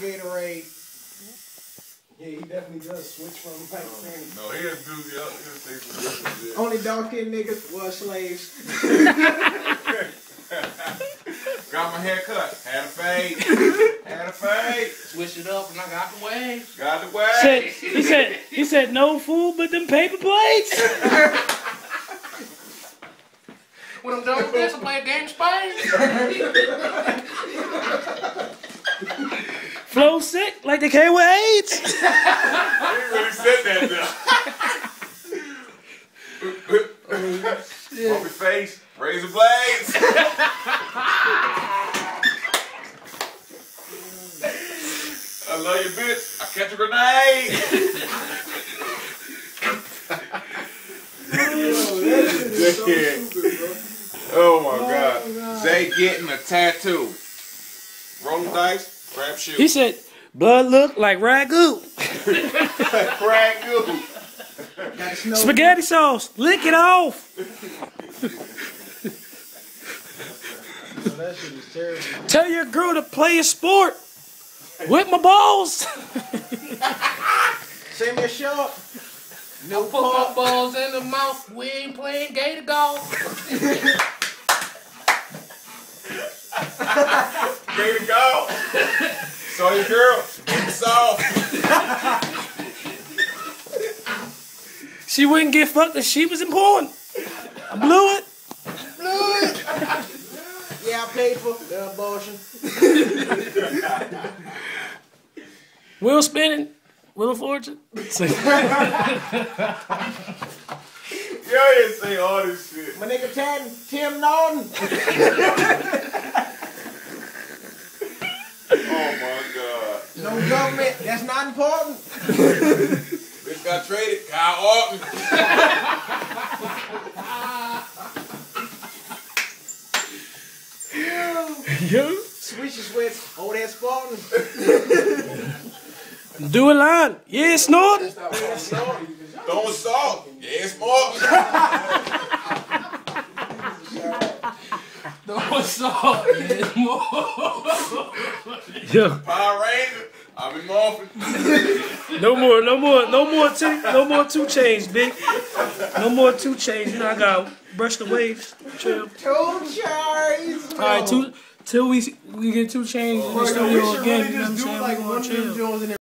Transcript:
Gatorade. Yeah, he definitely does switch from like oh, saying No, he'll do the other. He'll say some different shit. only dark skinned niggas were slaves. Got my hair cut. Had a fade. Had a fade. Switch it up and I got the way. Got the Said, he said he said no food but them paper plates. When I'm done with this, I play a game of spades. Flow sick like they came with AIDS. He really said that though. Bumpy face, razor blades. I love you, bitch. I catch a grenade. oh my oh, god. Zay getting a tattoo. Rolling dice, crap shoe. He said blood look like ragu. Crack goo. Got snow. Spaghetti sauce. Lick it off. that shit is terrible. Tell your girl to play a sport. Whip my balls. Send me a shot. No put balls in the mouth. We ain't playing gator golf. Way to go. Saw your girl. Get soft. She wouldn't get fucked if she was important. I blew it. Blew it. yeah, I paid for the abortion. Wheel spinning. Wheel of fortune. Say- Yo, you say all this shit. My nigga Tim, Tim Norton. Oh my god. No government. That's not important. Bitch got traded. Kyle Orton. Yo. Switch your switch. Oh, that's Spartan. Do a line. Yeah, snort. Throwing salt. Yeah, it's more. What's up? More. Yo. Power Ranger. I've been morphing. No more, no more, no more two, no more two chains, big. No more two chains. You know I got brush the waves. Chill. Two cherries. All right, two till we we get two chains in the Bro, yo, we studio should again. really You know what I'm saying? like We one gonna chill. joints in